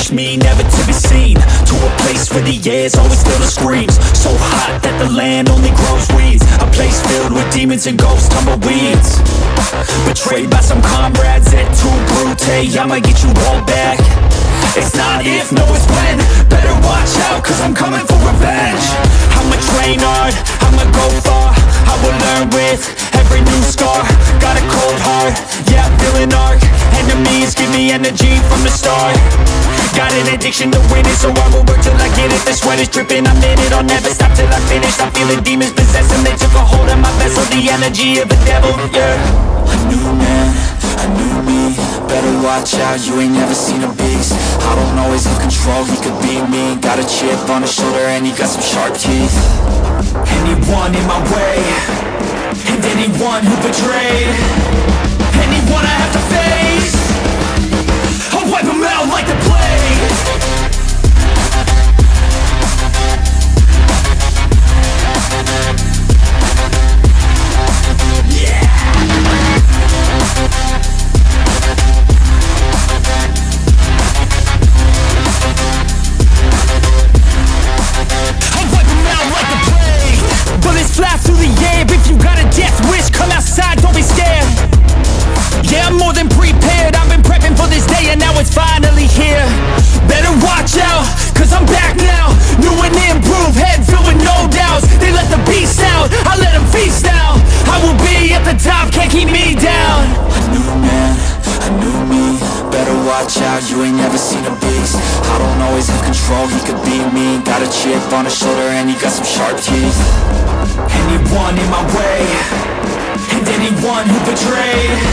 push me, never to be seen. To a place where the air's always filled with screams. So hot that the land only grows weeds. A place filled with demons and ghosts, tumbleweeds. Betrayed by some comrades et tu Brute I'ma get you all back. It's not if, no it's when. Better watch out, cause I'm coming for revenge. I'ma train hard, I'ma go far. I will learn with every new scar from the start. Got an addiction to winning So I will work till I get it. The sweat is dripping, I'm in it. I'll never stop till I finish. I'm feeling demons possessing They took a hold of my vessel The energy of a devil, yeah. A new man, a new me. Better watch out, you ain't never seen a beast. I don't always have control, he could be me. Got a chip on his shoulder and he got some sharp teeth. Anyone in my way And anyone who betrayed watch out, you ain't never seen a beast. I don't always have control, he could be me. Got a chip on his shoulder and he got some sharp teeth. Anyone in my way And anyone who betrayed